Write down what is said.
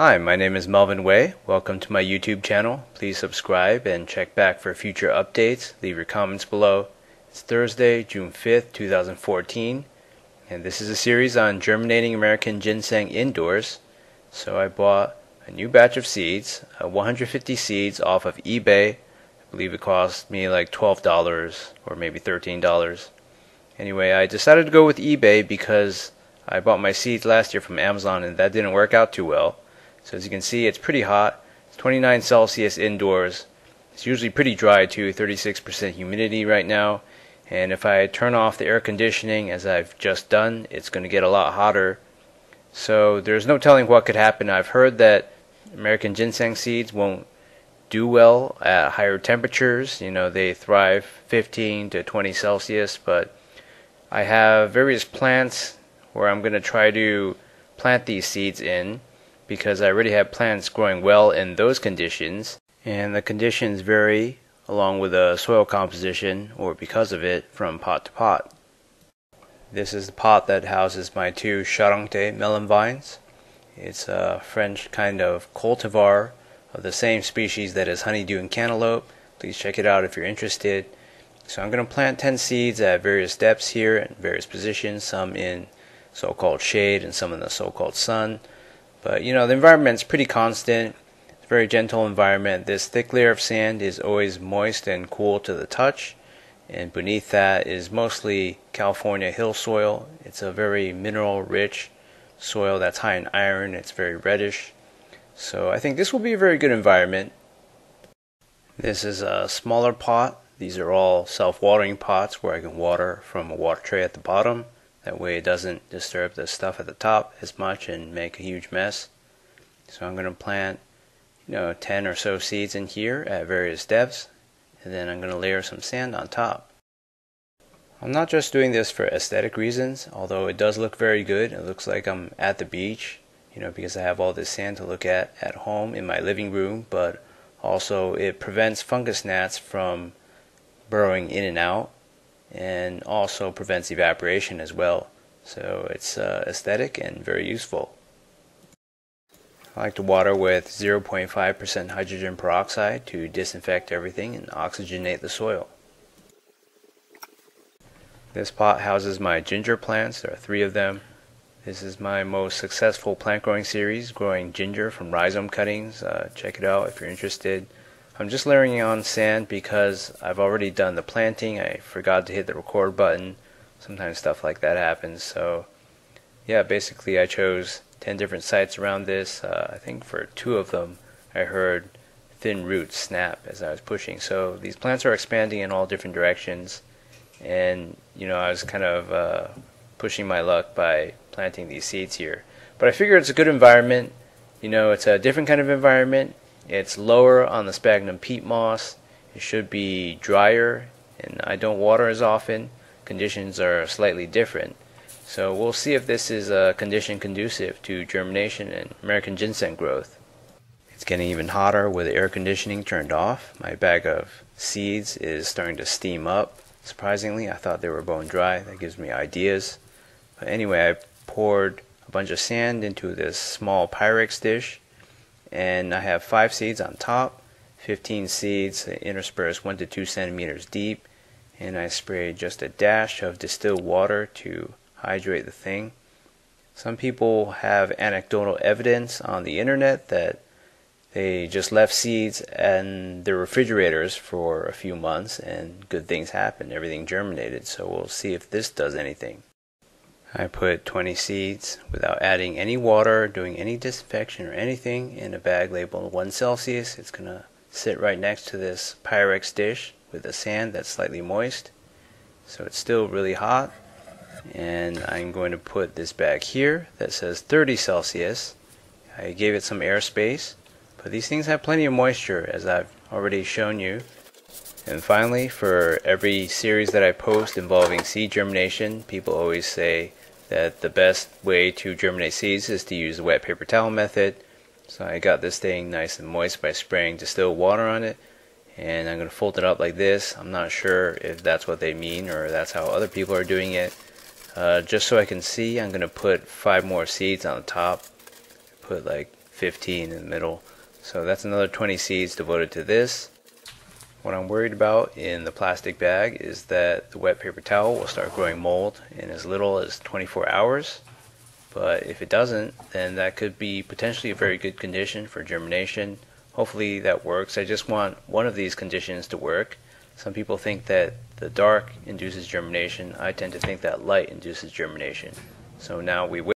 Hi, my name is Melvin Wei. Welcome to my YouTube channel. Please subscribe and check back for future updates. Leave your comments below. It's Thursday, June 5th, 2014, and this is a series on germinating American ginseng indoors. So I bought a new batch of seeds, uh, 150 seeds off of eBay. I believe it cost me like $12 or maybe $13. Anyway, I decided to go with eBay because I bought my seeds last year from Amazon and that didn't work out too well. So as you can see, it's pretty hot. It's 29 Celsius indoors. It's usually pretty dry too, 36% humidity right now. And if I turn off the air conditioning, as I've just done, it's going to get a lot hotter. So there's no telling what could happen. I've heard that American ginseng seeds won't do well at higher temperatures. You know, they thrive 15 to 20 Celsius, but I have various plants where I'm going to try to plant these seeds in because I already have plants growing well in those conditions, and the conditions vary along with the soil composition or because of it from pot to pot. This is the pot that houses my two Charente melon vines. It's a French kind of cultivar of the same species that is honeydew and cantaloupe. Please check it out if you're interested. So I'm going to plant 10 seeds at various depths here in various positions, some in so-called shade and some in the so-called sun. But you know, the environment's pretty constant. It's a very gentle environment. This thick layer of sand is always moist and cool to the touch. And beneath that is mostly California hill soil. It's a very mineral rich soil that's high in iron. It's very reddish. So I think this will be a very good environment. This is a smaller pot. These are all self-watering pots where I can water from a water tray at the bottom. That way it doesn't disturb the stuff at the top as much and make a huge mess. So I'm going to plant, you know, 10 or so seeds in here at various depths. And then I'm going to layer some sand on top. I'm not just doing this for aesthetic reasons, although it does look very good. It looks like I'm at the beach, you know, because I have all this sand to look at at home in my living room, but also it prevents fungus gnats from burrowing in and out and also prevents evaporation as well. So it's uh, aesthetic and very useful. I like to water with 0.5% hydrogen peroxide to disinfect everything and oxygenate the soil. This pot houses my ginger plants. There are three of them. This is my most successful plant growing series, growing ginger from rhizome cuttings. Uh, check it out if you're interested. I'm just layering on sand because I've already done the planting. I forgot to hit the record button. Sometimes stuff like that happens. So yeah, basically I chose 10 different sites around this. Uh, I think for two of them I heard thin roots snap as I was pushing. So these plants are expanding in all different directions. And you know, I was kind of uh, pushing my luck by planting these seeds here. But I figure it's a good environment. You know, it's a different kind of environment. It's lower on the sphagnum peat moss. It should be drier, and I don't water as often. Conditions are slightly different. So we'll see if this is a condition conducive to germination and American ginseng growth. It's getting even hotter with the air conditioning turned off. My bag of seeds is starting to steam up. Surprisingly, I thought they were bone dry. That gives me ideas. But anyway, I poured a bunch of sand into this small Pyrex dish and I have five seeds on top 15 seeds interspersed 1 to 2 centimeters deep and I spray just a dash of distilled water to hydrate the thing. Some people have anecdotal evidence on the internet that they just left seeds in their refrigerators for a few months and good things happened. Everything germinated. So we'll see if this does anything. I put 20 seeds without adding any water, doing any disinfection or anything in a bag labeled 1 Celsius. It's going to sit right next to this Pyrex dish with the sand that's slightly moist. So it's still really hot. And I'm going to put this bag here that says 30 Celsius. I gave it some airspace, but these things have plenty of moisture as I've already shown you. And finally, for every series that I post involving seed germination, people always say that the best way to germinate seeds is to use the wet paper towel method. So I got this thing nice and moist by spraying distilled water on it. And I'm going to fold it up like this. I'm not sure if that's what they mean or that's how other people are doing it. Uh, just so I can see, I'm going to put five more seeds on the top. Put like 15 in the middle. So that's another 20 seeds devoted to this. What I'm worried about in the plastic bag is that the wet paper towel will start growing mold in as little as 24 hours. But if it doesn't, then that could be potentially a very good condition for germination. Hopefully that works. I just want one of these conditions to work. Some people think that the dark induces germination. I tend to think that light induces germination. So now we.